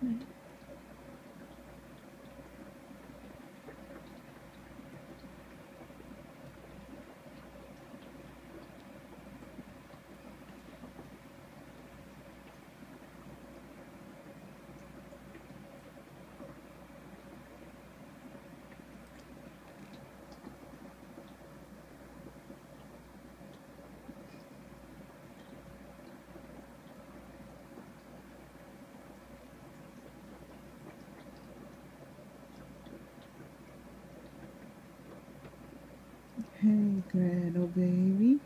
Hmm. Hey, Gretel baby.